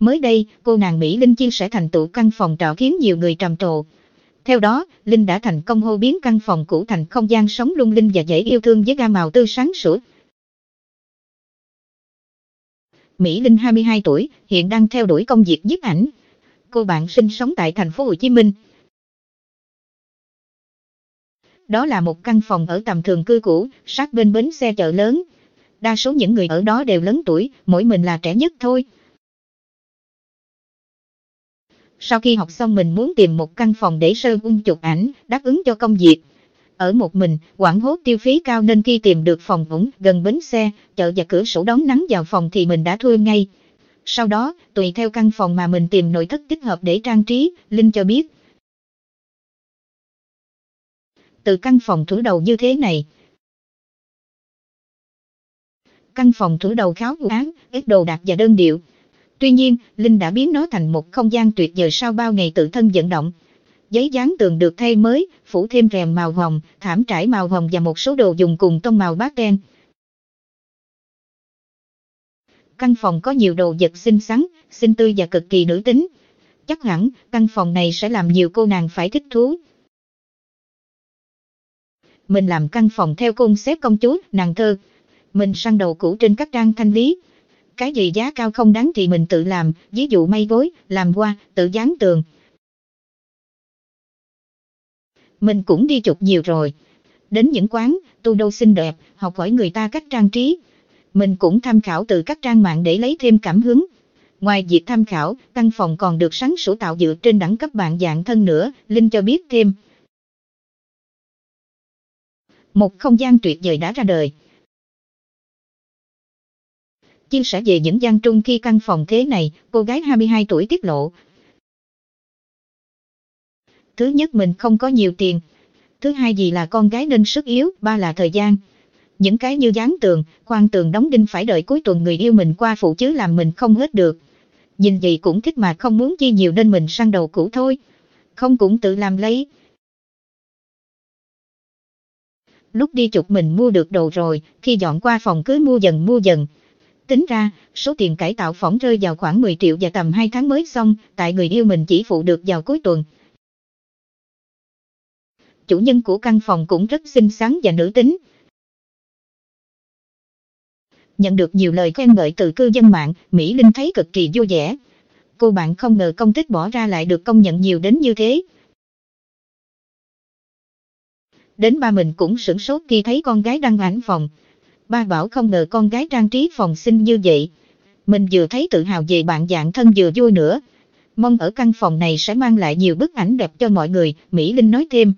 Mới đây, cô nàng Mỹ Linh chia sẻ thành tựu căn phòng trọ khiến nhiều người trầm trồ. Theo đó, Linh đã thành công hô biến căn phòng cũ thành không gian sống lung linh và dễ yêu thương với ga màu tươi sáng sủa. Mỹ Linh 22 tuổi, hiện đang theo đuổi công việc nhiếp ảnh. Cô bạn sinh sống tại thành phố Hồ Chí Minh. Đó là một căn phòng ở tầm thường cư cũ, sát bên bến xe chợ lớn. Đa số những người ở đó đều lớn tuổi, mỗi mình là trẻ nhất thôi. Sau khi học xong mình muốn tìm một căn phòng để sơ ung chụp ảnh, đáp ứng cho công việc. Ở một mình, quảng hốt tiêu phí cao nên khi tìm được phòng ủng gần bến xe, chợ và cửa sổ đón nắng vào phòng thì mình đã thuê ngay. Sau đó, tùy theo căn phòng mà mình tìm nội thất thích hợp để trang trí, Linh cho biết. Từ căn phòng thử đầu như thế này. Căn phòng thử đầu khá vụ án, ít đồ đạc và đơn điệu. Tuy nhiên, Linh đã biến nó thành một không gian tuyệt vời sau bao ngày tự thân vận động. Giấy dán tường được thay mới, phủ thêm rèm màu hồng, thảm trải màu hồng và một số đồ dùng cùng tông màu bát đen. Căn phòng có nhiều đồ vật xinh xắn, xinh tươi và cực kỳ nữ tính. Chắc hẳn, căn phòng này sẽ làm nhiều cô nàng phải thích thú. Mình làm căn phòng theo cung xếp công chúa, nàng thơ. Mình săn đầu cũ trên các trang thanh lý. Cái gì giá cao không đáng thì mình tự làm, ví dụ may gối, làm hoa, tự dán tường. Mình cũng đi chụp nhiều rồi. Đến những quán, tu đâu xinh đẹp, học hỏi người ta cách trang trí. Mình cũng tham khảo từ các trang mạng để lấy thêm cảm hứng. Ngoài việc tham khảo, căn phòng còn được sáng sủa tạo dựa trên đẳng cấp bạn dạng thân nữa, Linh cho biết thêm. Một không gian tuyệt vời đã ra đời. Chia sẻ về những gian trung khi căn phòng thế này, cô gái 22 tuổi tiết lộ. Thứ nhất mình không có nhiều tiền. Thứ hai gì là con gái nên sức yếu, ba là thời gian. Những cái như dán tường, khoan tường đóng đinh phải đợi cuối tuần người yêu mình qua phụ chứ làm mình không hết được. Nhìn gì cũng thích mà không muốn chi nhiều nên mình sang đầu cũ thôi. Không cũng tự làm lấy. Lúc đi chụp mình mua được đồ rồi, khi dọn qua phòng cứ mua dần mua dần. Tính ra, số tiền cải tạo phỏng rơi vào khoảng 10 triệu và tầm 2 tháng mới xong, tại người yêu mình chỉ phụ được vào cuối tuần. Chủ nhân của căn phòng cũng rất xinh xắn và nữ tính. Nhận được nhiều lời khen ngợi từ cư dân mạng, Mỹ Linh thấy cực kỳ vui vẻ. Cô bạn không ngờ công tích bỏ ra lại được công nhận nhiều đến như thế. Đến ba mình cũng sửng sốt khi thấy con gái đăng ảnh phòng. Ba bảo không ngờ con gái trang trí phòng xinh như vậy. Mình vừa thấy tự hào về bạn dạng thân vừa vui nữa. Mong ở căn phòng này sẽ mang lại nhiều bức ảnh đẹp cho mọi người, Mỹ Linh nói thêm.